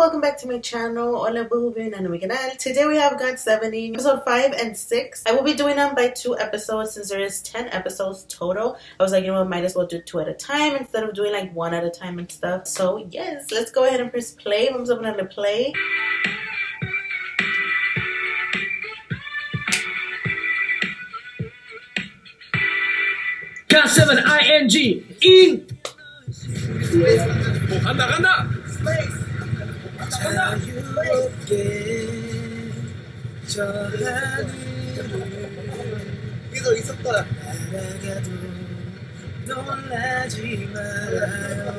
welcome back to my channel. Hola, buhubin and canal. Today we have God 70, episode 5 and 6. I will be doing them by two episodes since there is 10 episodes total. I was like, you know what, might as well do two at a time instead of doing like one at a time and stuff. So yes, let's go ahead and press play. Vamos a ponerle play. God7 ING in 오, 간다 간다 이거 있었다. 놀라지 말아요.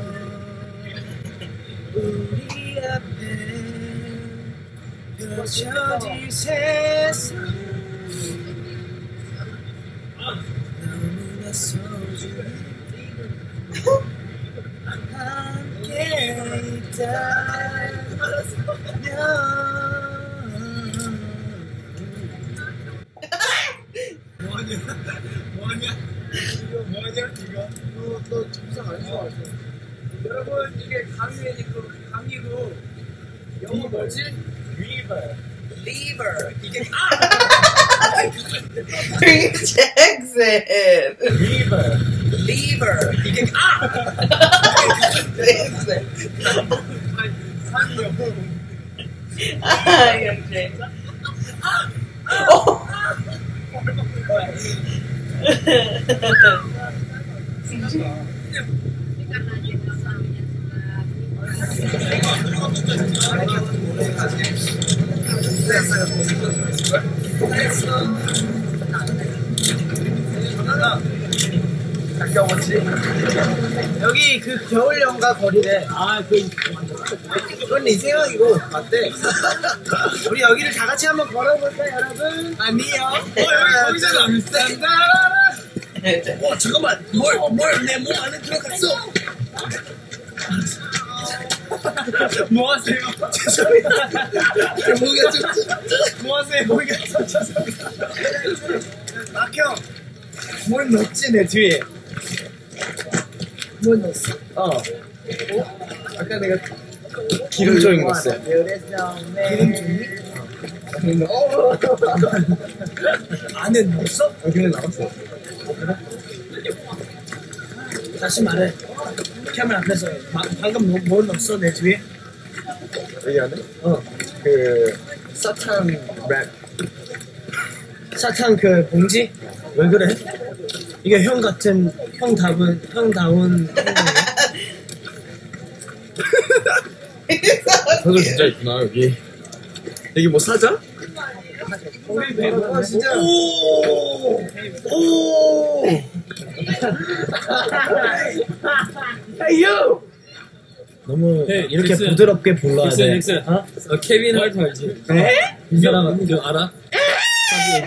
우리 앞에 펼쳐질 세상. 너무나 소중해 함께 있다면 뭐하냐? 뭐하냐? 이거 뭐하냐? 이거 너, 너 점상 안 좋아하죠? 여러분 이게 감이니까 감이고 영어 뭐지? 리버 리버 이게 Three Jackson. 리버 리버 이게 아 산이 여기 그 겨울 연가 거리래. 아 그 그건 네 생각이고 맞대. 우리 여기를 다 같이 한번 걸어볼까 여러분? 아니요. 어, 여기 거기잖아. 와 잠깐만. 뭘 뭘 내 몸 안에 들어갔어? 뭐 하세요? 뭐가 좀뭐 하세요? 죄송해요. 막혀 뭘 넣지 내 뒤에? 뭘 넣었어? 어? 아까 내가 기름 조임 넣었어 기름 조임? 어 안에 넣었어? 어, 그래 나왔어 다시 말해 카메라 앞에서 마- 방금 뭐, 뭘 넣었어 내 뒤에? 여기 안에 어 그 사탄 랩 사탕 그 봉지? 왜 그래? 이게 형 같은 형다운 형다운 사절 진짜 있구나 여기 여기 뭐 사자? 어, 진짜 오! 오! 헤이요 너무 헤이, 이렇게 닉슨. 부드럽게 불러야 닉슨, 돼. 닉슨. 어? 어, 케빈 할트 알지? 에? 이 사람 그 알아?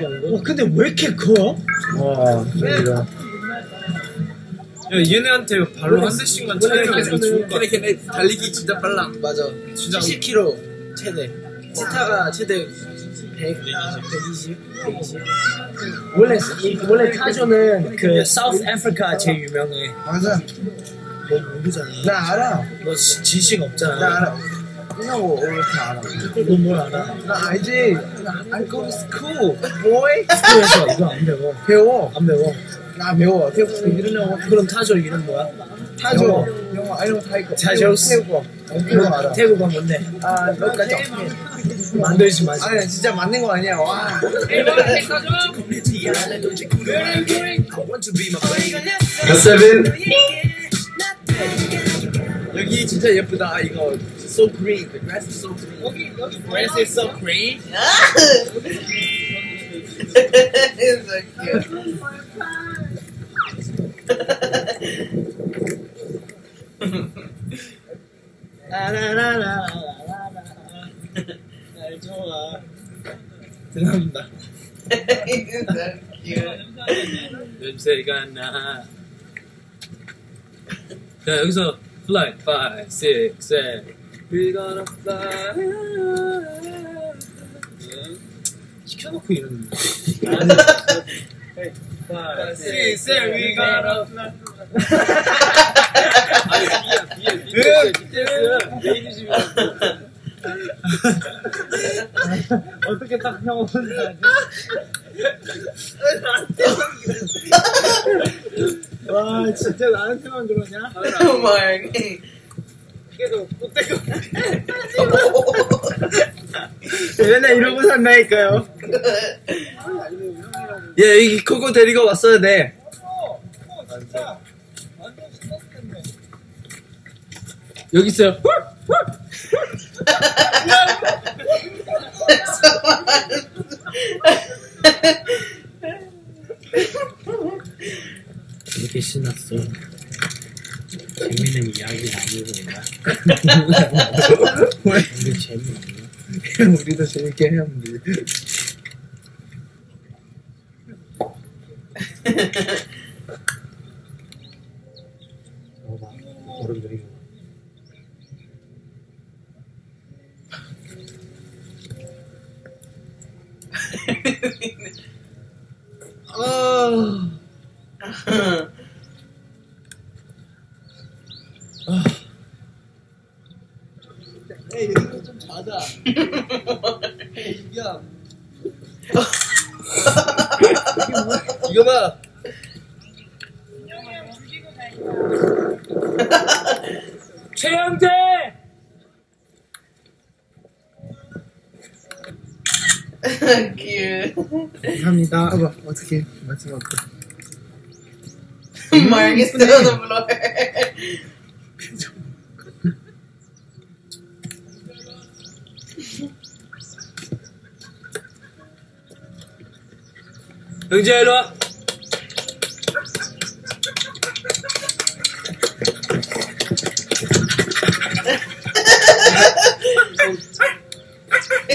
거? 와 근데 왜 이렇게 커? 와 진짜. 야 얘네한테 발로 한 대씩만 차이가 있으면 좋을 것 같아 걔네 달리기 진짜 빨라 맞아 진짜 70kg 최대. 치타가 최대 100, 120, 120. 원래 이- 원래 타조는 그 사우스 아프리카 제일 유명해. 맞아 너 모르잖아. 나 알아 너 지- 지식 없잖아. 나 알아 끝나고 이렇게 알아 너뭘 알아? 나 알지 I go to school boy 학교에서 이거 안 배워. 배워 안 배워. 나 배워. 태국 이런 영어 그럼 타조 이름 뭐야? 타조. 영어. 영어 I know tiger 타조. 태국어 태국어 알아. 태국어 뭔데? 아 여기까지. 만들지 마지. 아니 진짜 맞는 거 아니야. 와. 세븐? 여기 진짜 예쁘다. 이거 so green. The grass is so green. 여기 여기 grass is so green. it's so cute. 날 좋아. 죄송합니다. it's so cute. 냄새가 나. 자 여기서 fly, five, six, seven. We gonna fly. 시켜놓고 이러는 거. five, 슬슬 위가 알아. 어떻게 딱 형을 혼자 와 진짜 나한테만 그러냐? 어, 계속 못되고 맨날 이러고 산다니까요. 예, 이 코코 데리고 왔어야 돼. 텐데. 여기 있어요. 이렇게 신났어. 재밌는 이야기 아니고 우리 재미없나? 우리도 재밌게 해야지. 먹어봐. 얼음 들이고. 아. 에이, 이거 좀 자자. 에이, 야. 이거 봐. 최영재! Cute. 감사합니다. 봐봐, 어떻게 마지막 still on the floor. 영재 일로 와.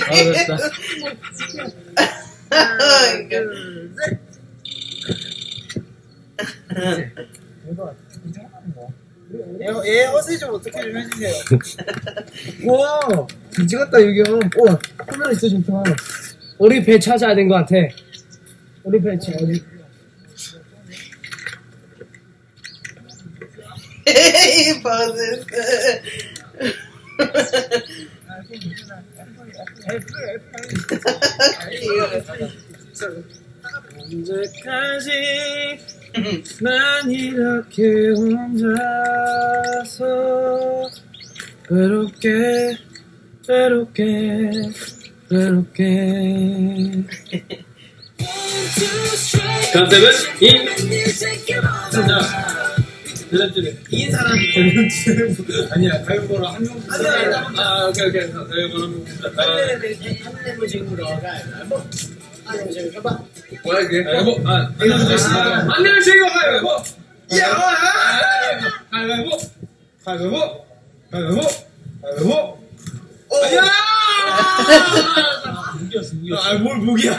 아 됐다. 얘, 얘 허세 좀 어떻게 좀 해주세요. 와, 잘 찍었다, 유경. 우와, 카메라 진짜 좋다. 우리 배 찾아야 된 것 같아. 우리 배 찾아. 어디? he poses. 언제까지 난 이렇게 혼자서 외롭게 외롭게 외롭게 컨셉은 인. 자. 이긴 사람이 대답들은 아니야. 가위바위보로 한 명. 안 돼, 안 돼, 안 돼. 아 오케이 오케이. 가위바위보로 한 명. 아, 한내무징으로 가위바위보. 한내무징 해봐. 뭐야 이게? 가위바위보. 아, 되면 저희가 가위바위보. 야! 가위바위보. 가위바위보. 가위바위보. 가위바위보. 오! 야! 무기였어 무기였어. 아 뭘 무기야?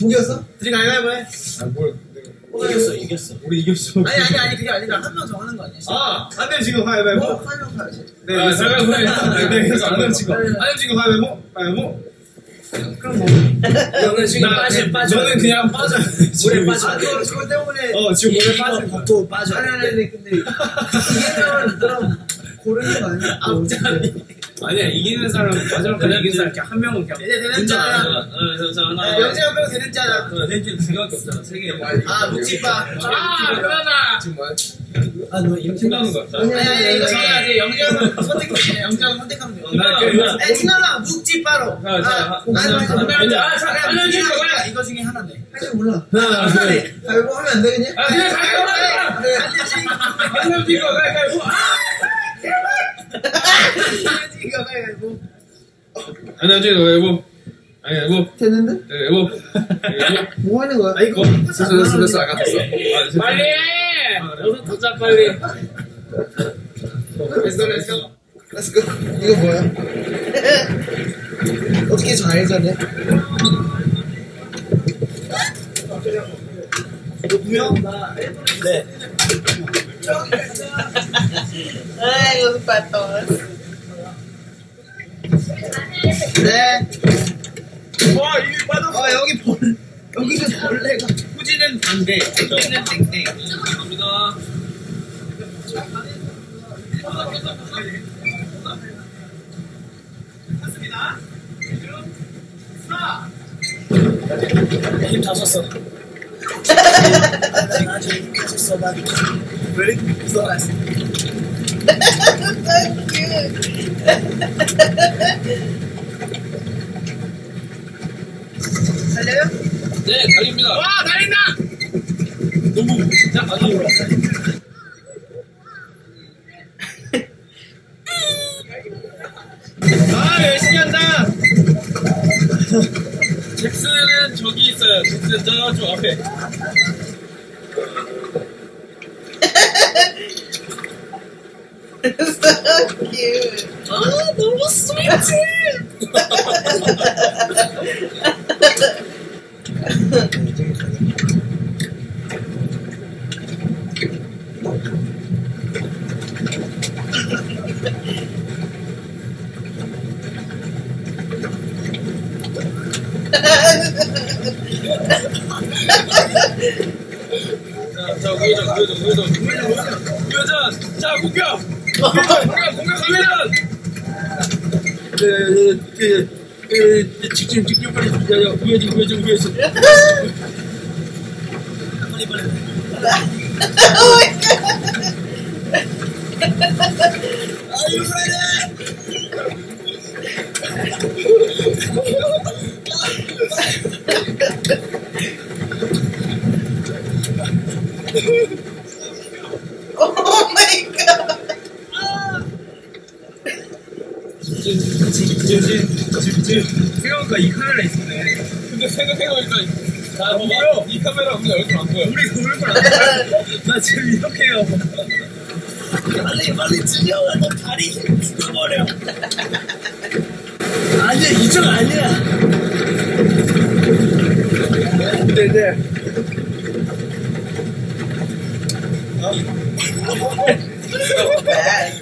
무기였어? 둘이 가위바위보 해. 아 뭘 이겼어, 이겼어. 우리 이겼어. 아니, 아니, 아니, 그게 아니라 한 명 정하는 거 아니야? 아, 안 되면 지금 가위바위보. 뭐? 한명 가야지. 네, 아, 잠깐 후에. 네, 그래서 되면 지금. 안 되면 지금 가위바위보. 가위바위보. 너는 지금 나- 빠져 네, 빠져 저는 그냥 빠져. 물에 빠져 아, 그거, 그거 때문에. 어, 지금 물에 빠져. 또 빠져 아니, 아니, 아니, 근데. 이기면 그럼 고르는 거 아니야? 앞자리. 아니야, 이기는 사람, 마지막까지 이기는 사람, 이렇게 한 명은 그냥. 되는 어, 저, 저 하나. 영재가 빼고 되는 자야. 어, 렌즈 두 개밖에 없잖아, 세 개. 아, 묵지빠. 아, 그러나! 지금 뭐야? 아, 너 이렇게 팀나는 거. 아니, 아니, 아니, 이거 정해야지. 영재가 선택해. 영재가 선택하면 돼. 나, 그, 나. 에, 묵지빠로. 자, 자, 아, 한- 아니, 아니, 한- 아니, 한- 아, 자. 이거 중에 하나인데. 할 몰라 하나, 둘, 셋. 가위바위보 하면 안 되겠니? 아, 그냥 가위바위보 하자! 그래, 안 되지. 안. 아! 안 되지, 이거 가위바 위보. 안 되면 지금 가위바위보. 아니, 가위바위보. 됐는데? 가위바위보. 가위바위보. 뭐 하는 거야? 아, 이거. 됐어, 됐어, 됐어. 아, 됐어. 빨리 해 어서 터자 빨리 됐어, 됐어. Let's go. 이거 뭐야? 어떻게 잘 전해? 네. Ay, los patos. 네. 와, 이게 빠졌어. 아, 여기 벌, 여기서 벌레가. 후지는 반대, 후지는 땡땡. 감사합니다. 힘다 썼어. 달린다. 너무 자, 아니 아 열심히 한다. 잭슨은 저기 있어요. 잭슨 저쪽 앞에. so cute. 아, 너무 스위트! 자, 자, 우회전, 우회전, 우회전, 우회전, 우회전. 자, 공격. 공격, 공격, 공격하면. 그, 그, 그, 직진, 직진 빨리. 야, 야, 우회전, 우회전, 우회전. 빨리 빨리. god. Are you ready? Oh my god. 직진, 직진, 직진. 생각보다 이 카메라 있었네. 근데 생각해보니까. 자, 봐봐. 이 카메라 우리 얼굴 안 보여. 우리 얼굴 안 보여. 나 지금 이렇게 해요. 빨리 빨리 너 다리 힘 죽어버려 아니야 이쪽 아니야 네네. Bad. 아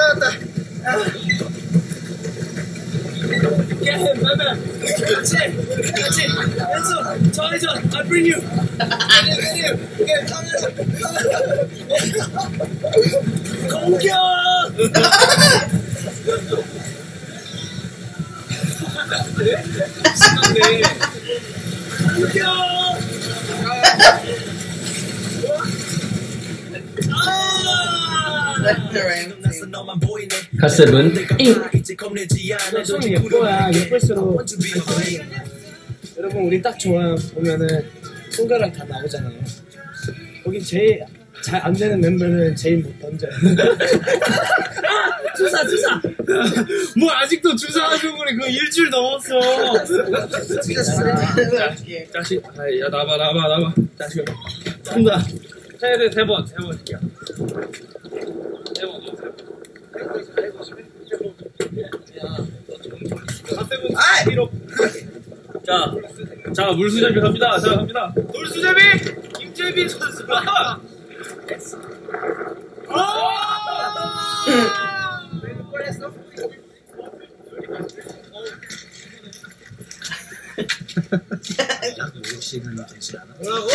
돌아왔다 Yeah, my man. 같이, 같이. 왼손, 좌회전. I bring you. I bring you. Okay, 카메라, 카메라. 공격! 신난데. 공격! 가셉은 손이 예뻐야 예쁠수록 여러분 우리 딱 좋아요 보면은 손가락 다 나오잖아요 거기 제일 잘 안 되는 멤버는 제일 못 던져요 주사 주사 뭐 아직도 주사하는 거리 그거 일주일 넘었어. So cute. 자식, 아이, 야 나봐, 나봐, 나봐. 자식. 한다. 해야 돼, 세 번, 세 번씩이야. 세 번, 세 번. 자, 자, 물수제비 갑니다. 자, 갑니다. 물수제비! 김재빈 선수가! 시간이 되지 않아 뭐라고?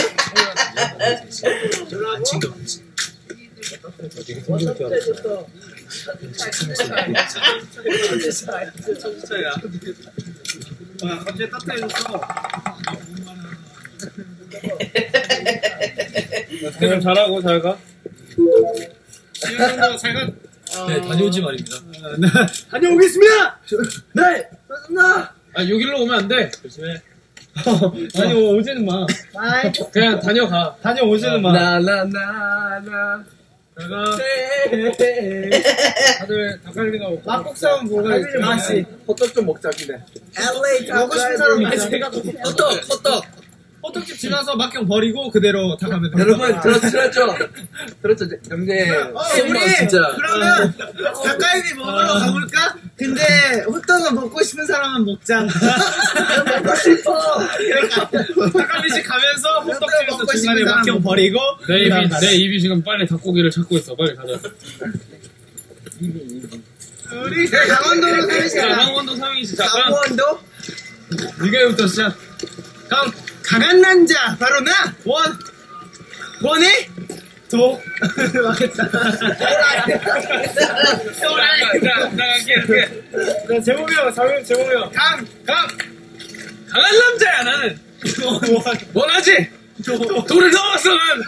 안 챙겨가 지 진짜야. 와, 갑자기 따뜻해졌어. 잘 잘하고 잘 가. 형도 잘 가. 네, 다녀오지 말입니다. 다녀오겠습니다. 네! 나아 여기로 오면 안 돼. 조심해. 다녀오지는 마. 그냥 다녀가. 다녀오지는 마. 나나나나 내가 다들 닭갈비가 먹고. 막국수하면 뭐가 있지? 맛이 호떡 좀 먹자 기대. LA 먹고 싶은 사람 호떡, 호떡. 호떡집 지나서 막형 버리고 그대로 다 가면 돼. 여러분 들었, 들었죠? 들었죠? 영재 어, 우리 진짜 그러면 닭갈비 먹으러 가볼까? 근데 호떡은 먹고 싶은 사람만 먹자. 먹고 싶어. 닭갈비집 가면서 호떡집에서 먹고 중간에 사람 버리고 내 입이. 내 입이 지금 빨리 닭고기를 찾고 있어. 빨리 가자. 우리 강원도로 자, 살자. 강원도 상인시 자, 강원도 이거부터 시작. 강 강한 남자 바로 나 원. 원해? 도. 자, 나갈게, 갈게. 자, 재범이 형, 장현 재범이 형. 강. 강. 강한 남자야 나는. 원하지? 돌을 넘었어 난.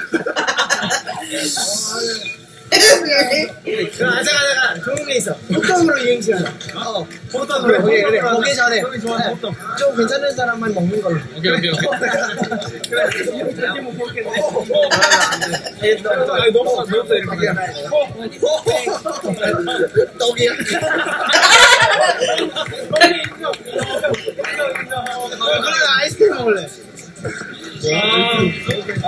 그럼 아자 가자가 좋은 게 있어. 호떡으로 이행시 하자. 어. 호떡으로. 오케이 그래. 먹기 전에. 네. 호떡. 좀 괜찮은 사람만 먹는 걸로. 오케이, 오케이, 오케이. 아니, 너무 배웠다, 이렇게. 떡이야. 그러면 아이스크림 먹을래. 아, 아,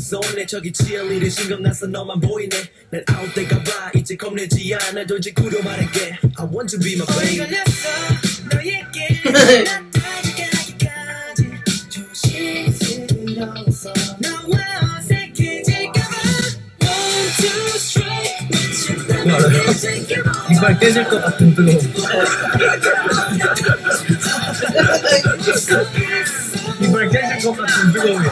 겨. 너의 스트라이크 존에 저기 치어리를 신경 나서 너만 보이네. 난 아웃 될까 봐 이제 겁내지 않아도 이제 구려 말할게. I want to be my baby. 이빨 깨질 것 같은 뜨거움. 이빨 깨질 것 같은 뜨거움이. 어,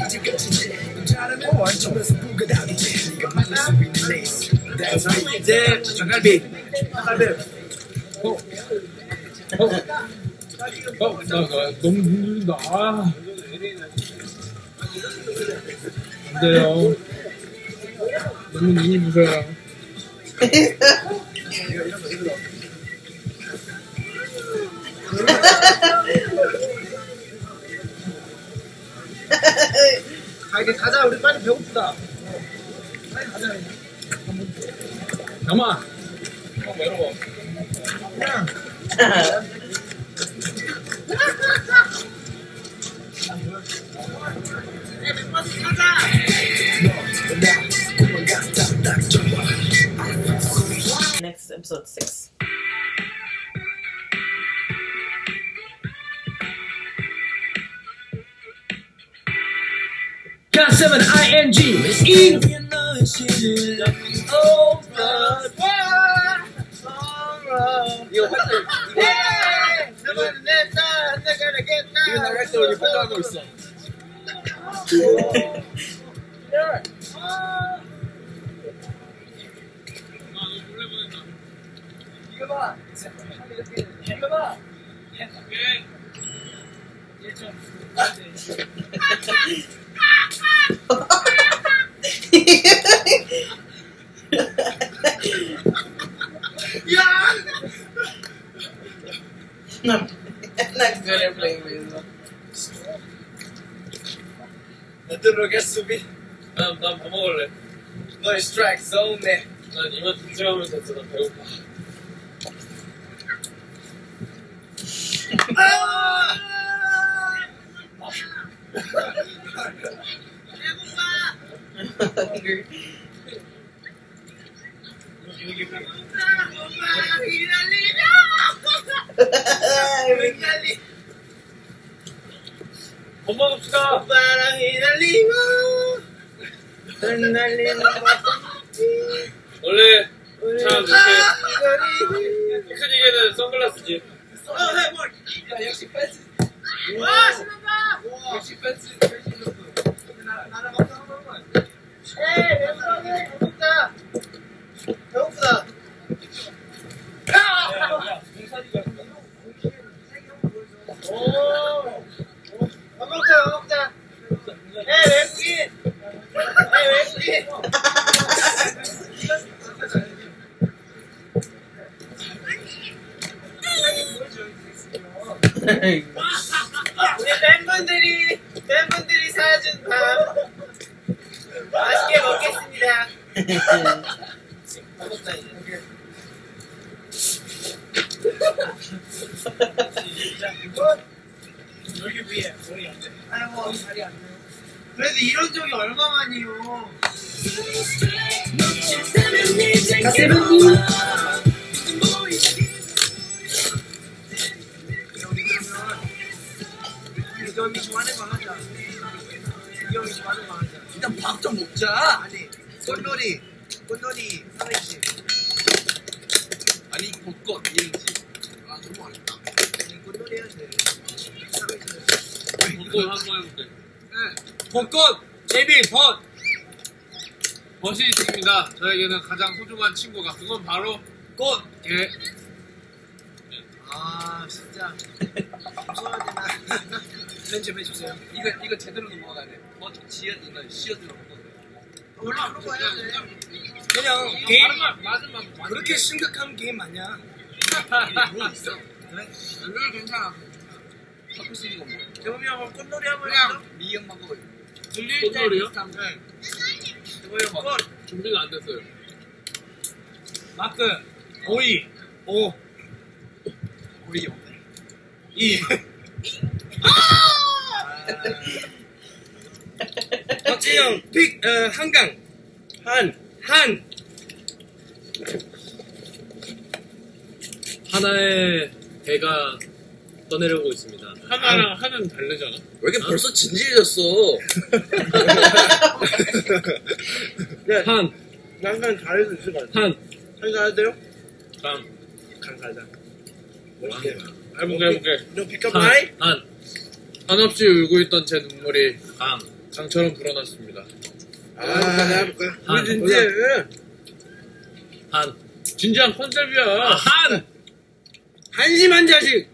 고 I wanna 여기 같은데. 이번에 다들 cold and hot. 이제 닭갈비. 어, 나, 나 너무 눈물린다. 아. 안 돼요. 너무 눈이 부셔요. 아, 이제 가자. 우리 빨리 배고프다. 잠깐만. 한번 열어봐. Next episode six. 가7 ing ing 이거 할때 이거 나갈 때 우리 포토하고 있어. 이거 봐. 이 거 봐. No, I'm not good at playing baseball. 들어가 수비. 난, 난뭐 먹을래? 너의 스트라이 크 쏘네. 난 이만 등장하면 됐어. 나 배고파. Hungry. 밥 먹읍시다. 바람이 날리고 흩날리는 원래 참 이렇게 피크닉에는 선글라스지. 야 역시 팬츠 와 신난다 역시 팬츠 나랑 먹자 한번 먹어 에이 멤버들 배고프다 배고프다 밥 먹자 밥 먹자 에이 외국인 에이 외국인 우리 팬분들이 팬분들이 사준 밥 맛있게 먹겠습니다. 먹었다 이제. 여기 위에 머리 안 돼. 아이고 다리 안 돼. 그래도 이런 적이 얼마만이요? 우리 형이 좋아하는 거 하자. 이 형이 좋아하는 거 하자. 일단 밥 좀 먹자. 아니 꽃놀이 꽃놀이 삼행시. 아니 벚꽃 이행시. 아 너무 어렵다. 아니 꽃놀이 해야 돼. 삼행시. 벚꽃 한번 해볼게. 벚꽃 제비 벗 벗이 있습니다. 저에게는 가장 소중한 친구가 그건 바로 꽃. 개. 아 진짜. 편집 해주세요. 이거 이거 제대로 넘어가야 돼. 뭐 지어드나 시어드나. 원래 그런 거 해야 돼. 그냥 게임 맞으면 그렇게 심각한 게임 아니야. 뭐 있어? 그래? 그래 괜찮아. 바꿀 수 있는 건 뭐? 대범이 형은 꽃놀이 한번 그냥. 들릴 때 꽃놀이요? 비슷한 거. 대범이 형 꽃. 준비가 안 됐어요. 마크 오이 오 형. 이. 박진영 픽 어, 한강 한한 하나의 배가 떠내려오고 있습니다. 하나랑 하나는 다르잖아. 왜 이렇게 벌써 진지해졌어? 한, 한강 가릴 수 있을 것 같아. 한, 한 가야 돼요? 강. 강 가자. 뭐 하는 거야? 해볼게, 해볼게. 좀 픽업 한. 한. 한없이 울고 있던 제 눈물이 강. 강처럼 불어났습니다. 아, 해볼까? 한. 우리 진지해. 한. 진지한 컨셉이야. 한! 한심한 자식.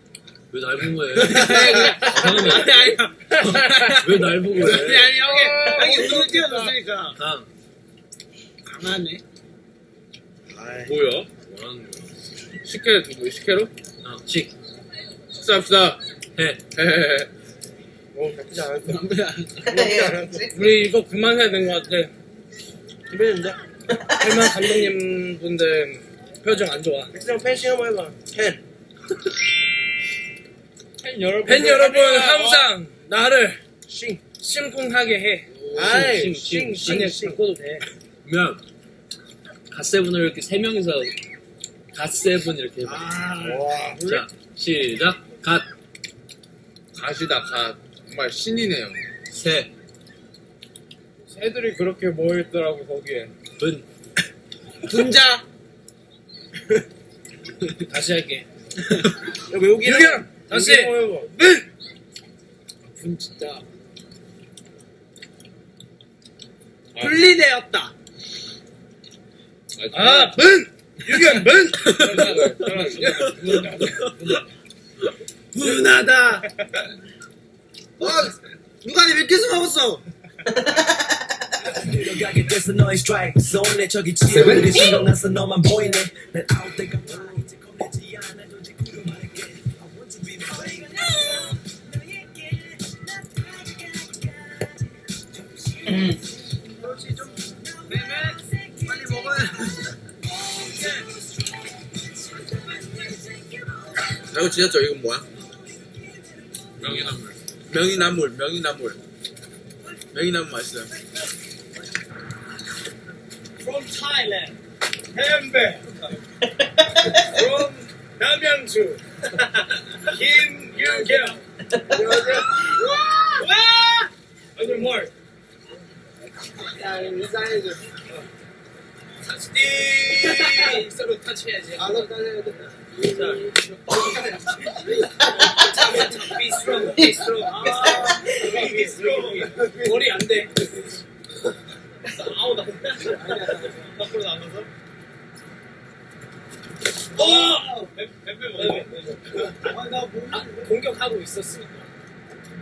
왜 날 보고 해? 아니 아니야. 왜날 보고 아니 해? 아니 형이 형이 눈을 띄어줬으니까 강. 강하네. 뭐야? 뭐 하는 거야? 식혜 두고, 식혜로? 어, 식. 식사합시다. 해. 해, 해, 해. 어 나쁘지 않았어. 해야지. 우리 이거 그만 해야 되는 것 같아. 기분인데? 할만 감독님 분들 표정 안 좋아. 엑스랑 팬싱 한번 해봐. 팬. 팬 여러분. 팬 여러분 항상 나를 싱 심쿵하게 해. 아이 싱, 싱, 싱, 싱, 아니야, 싱. 바꿔도 돼. 그러면 갓세븐을 이렇게 세 명이서 갓세븐 이렇게 해봐. 아, 와, 자, 시작. 갓, 갓이다 갓 정말 신이네요 세, 새들이 그렇게 모여있더라고 거기에 분. 분자. 다시 할게. 여기 유경 다시. 문. 분 진짜. 분리되었다. 아, 문. 유경 문. 분하다. 어, 누가 내 밀키스 먹었어? 가게 돼서 너의 스트라이크 존에 저기 치어리를 신경 나서 너만 보이네 난 아웃 때가 와 이제 겁내지 않아 그렇지 좀 매매 빨리 먹어야 이거 지었죠 이건 뭐야? 명예나물. 명이나물 명이나물 명이나물 맛있어요 From Thailand. 햄베. From 남양주. 김유경. 왜? 인사해줘. 터치디 서로 터치해야지. 아, 너 돼. Be strong, be strong. 아, be strong. 머리 안 돼. 아우 나 밖으로 나가서. 어! 뱀뱀 먹어. 아, 공격하고 있었으니까.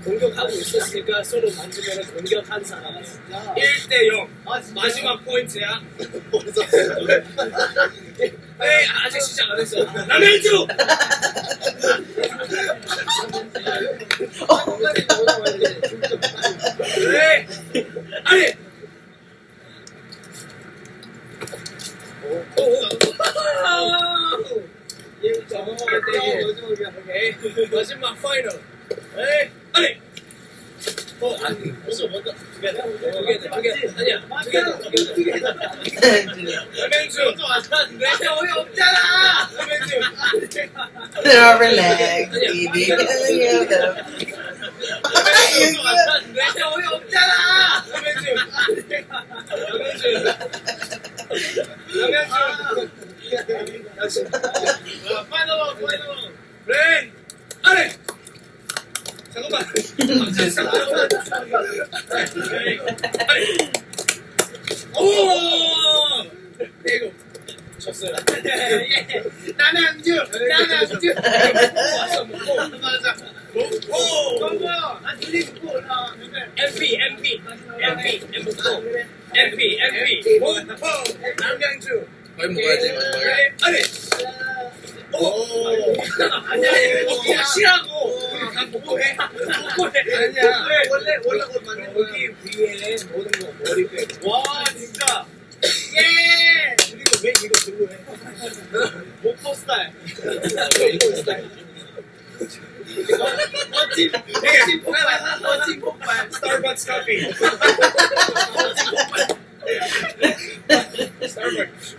공격하고 있었으니까 서로 만지면 공격한 사람. 1대 0. 마지막 포인트야. 에이, 아직 시작 안 했어. 라면주! 아니! 오, 오, 오. 얘 잡아먹을 때 오케이. 마지막 파이널. 에이, Oh, also, together, together, together, together, together, together. They're all relaxed, baby. you go. Final one, final one. Friend! 오! 이거 졌어요. 남양주, 남양주. 왔어 먹고 맞아. 오, 정보야. 난 둘이 먹고 올라. MP, MP, MP, MP, MP, MP. 오, 남양주. 빨리 먹어야지. 아니. 오, 아니야, 해, 먹고 해. 아니야. 왜? 원래, 원래 거야. 여기 위에 모든 거 머리 빼고. 와, 진짜. 예! 그리고 왜 이거 들고 해? 목포 스타일. 목포 스타일. 멋진 폭발, 멋진 폭발. 스타벅스 커피. 멋진 폭발. 스타벅스.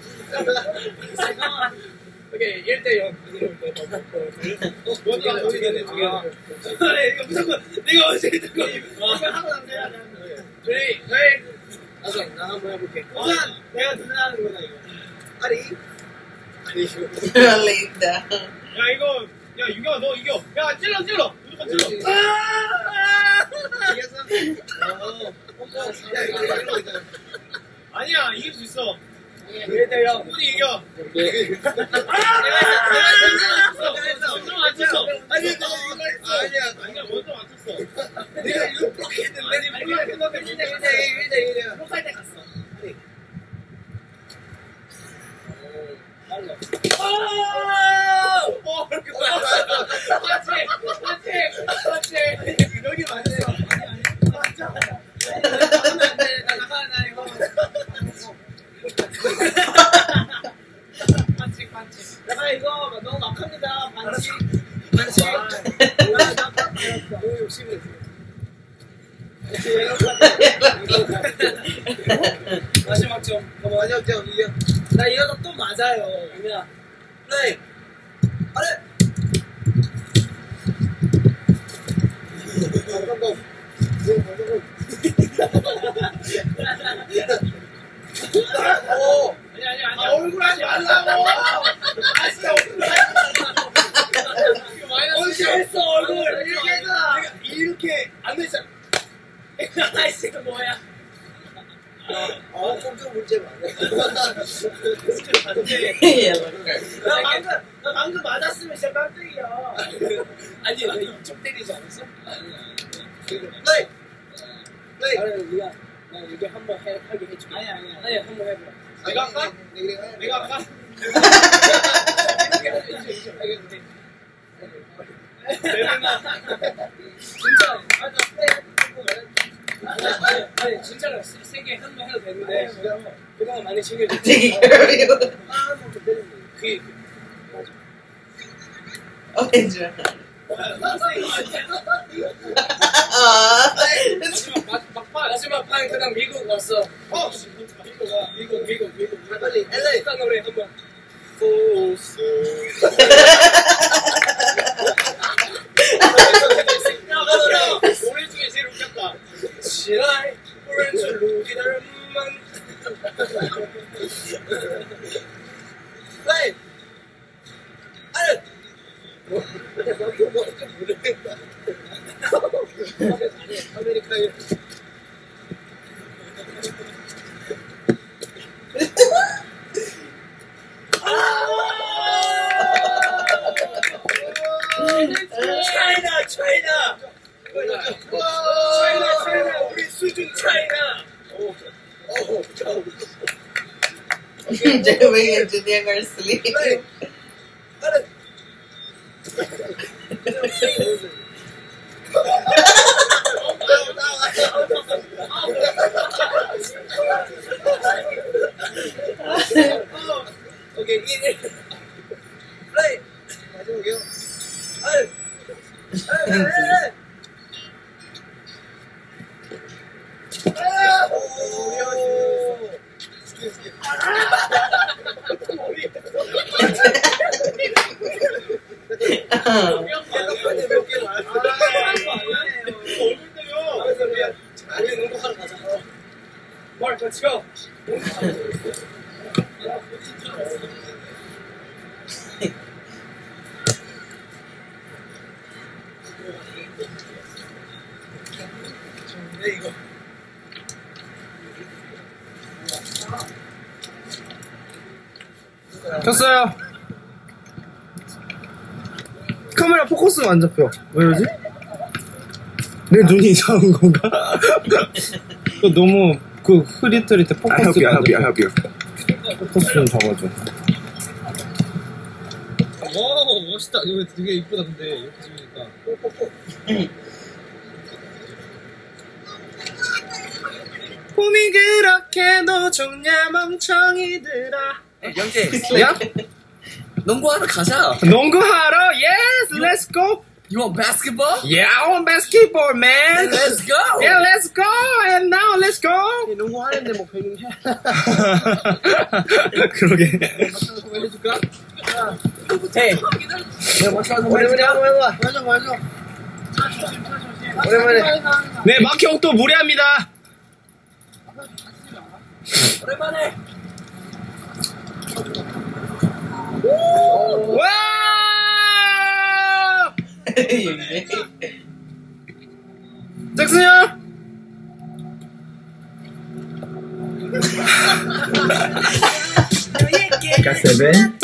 오케이, 1대 0. 먼저 어디 되네, 두 개. 이거 무조건, 내가 어제 했던 거. 이거 하고 남자야. 그래, 그래. 나도 나 한번 해볼게. 우선, 내가 드러나는 거다, 이거. 아리. 아니, 이거. 야 이거 야 유경아 너 이겨. 야 찔러 찔러. 무조건 찔러. 이겼어? 어. 아니야 이길 수 있어. 1대 0. 충분히 이겨. 먼저 맞췄어. 아니, 너 했어. 아니야. 아니야 먼저 맞췄어. 내가 이거 그렇게 했는데. 아니, 아니, 근데 1대 1대 1대 1대 lok할 때 갔어. 오! 이렇게 맞지? 맞지? 맞지? 여기? 나가면 안 돼. 나 나가, 나이거. 반칙, 반칙. 내가 이거 너무 막합니다. 반칙. 반칙. 나, 나, 너무 욕심이 있어. 마지막 점. 어, 마지막 점 이겨. 나 이러다 또 맞아요. 그냥. 플레이. 아래. 잠깐만. 오. 아니, 아니, 아니. 아, 얼굴 하지 말라고. 아, 진짜 얼굴 얼굴 했어, 얼굴. 이렇게 했잖아. 내가 이렇게 안 했잖아. 아이씨, 이거 뭐야. 아, 꼼짝 문제 많아. Yeah. 나 방금, 나 방금 맞았으면 진짜 깜짝이야. 아니, 나 이쪽 때리지 않았어? 플레이. 플레이. 아니, 네가, 나 이게 한번 해, 하게 해줄게. 아니, 아니, 아니, 한번 해봐. 내가 할까? 내가 할까? 진짜 아니 아니, 아니 진짜로 세- 세게 한 번 해도 되는데 그동안 많이. 그 마지막 판 그다음 미국 왔어. 어. 미국 와 미국 미국 미국. 빨리, LA. 일단 노래 한 번. 포스 야 맞아 노래 중에 제일 웃겼다. 지라 Play. Aduh. Amerika ya. China, China. 를 아메리카에 차이나 차이나 차이나 차이나 우리 수준 차이나 Doing and Junior are asleep. 오케이 1 플레이 마지막이요 아유 아유 아유 뭘 같이 가. 네, 이거. 켰어요. 포커스가 안 잡혀. 왜 이러지? 내 눈이 이상한 건가? 그 너무 그 흐릿흐릿해 안 잡혀. help you. 포커스 좀 잡아줘. 와 멋있다. 이거 되게 이쁘다 근데 이렇게 찍으니까. 봄이 그렇게도 좋냐 멍청이들아. 영재, 야? 농구하러 가자. 농구하러 yes let's go You want basketball? yeah I want basketball man Let's go. yeah let's go and now let's go 농구하는데 뭐 배경 해. 그러게 해줄까? 맞춰 오랜만에 한번 해봐. 맞아, 맞아. 오랜만에. 네 막형 또 무례합니다 오랜만에. 와 잭슨 형 가세븐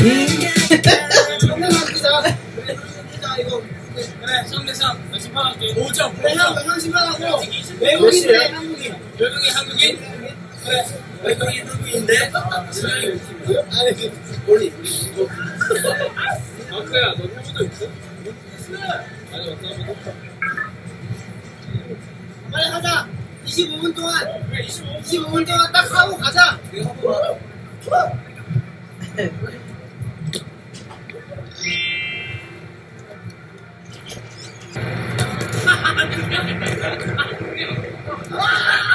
그래, 3대3. 몇 심판할게. 5점. 형, 형 심판하고. 외국인인데 한국인. 외국인 한국인? 그래. 외국인 한국인인데. 아니, 몰리. 마크야 너 해본 적 있어? 아니 어떤 한 번도? 빨리 하자. 25분 동안. 25분 동안 딱 하고 가자. so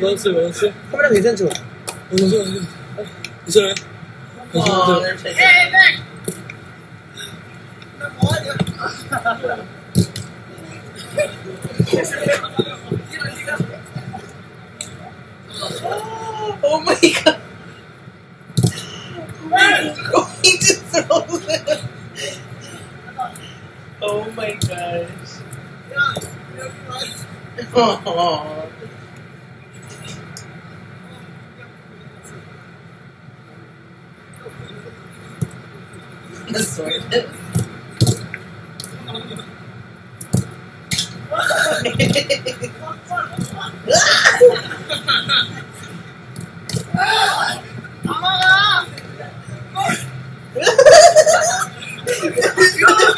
넣었어요 넣었어요? 카메라 괜찮죠? 괜찮아요? Oh, they're taking Oh my god. He just throws it. Oh my gosh. Oh. Sorry. Tama ka!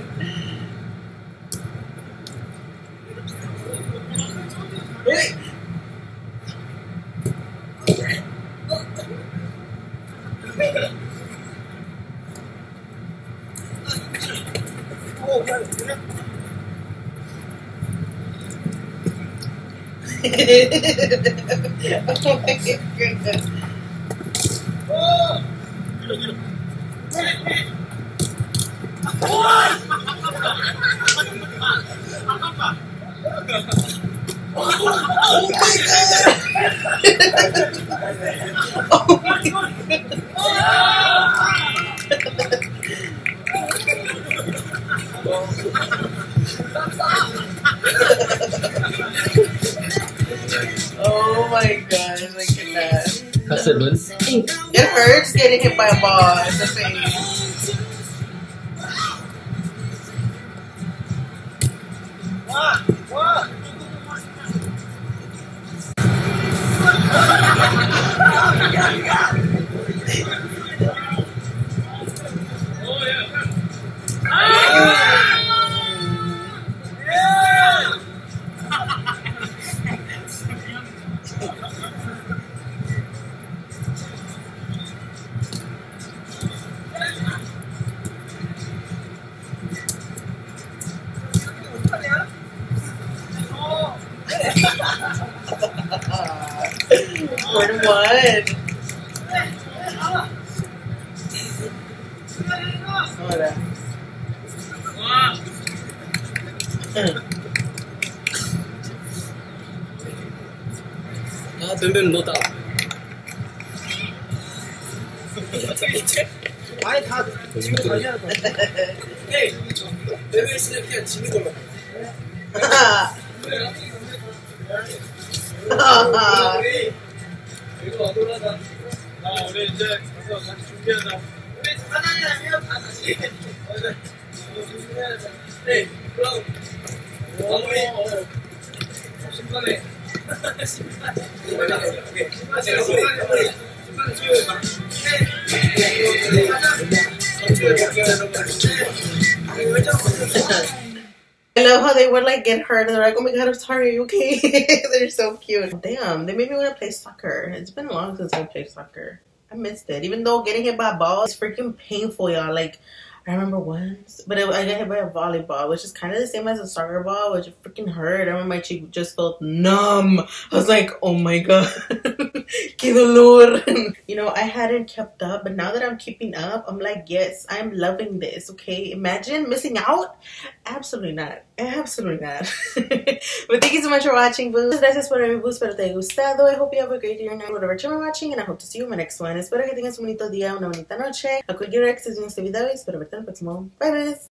oh my goodness. ball at the same. What? What? I love how they would like get hurt and they're like, oh my god, I'm sorry, are you okay? they're so cute. Damn, they made me want to play soccer. It's been long since I played soccer. I missed it. Even though getting hit by a ball is freaking painful, y'all. Like, I remember once, but it, I got hit by a volleyball, which is kind of the same as a soccer ball, which freaking hurt. I remember my cheek just felt numb. I was like, oh my god, que dolor. you know, I hadn't kept up, but now that I'm keeping up, I'm like, yes, I'm loving this. Okay, imagine missing out. Absolutely not. Absolutely not. but thank you so much for watching, boo. Por ver mi boo. Espero te haya gustado. I hope you have a great day or night, whatever you're watching, and I hope to see you in my next one. Espero que tengas un bonito día, una bonita noche. A cualquier hora que este video espero verte them for tomorrow. Bye, guys.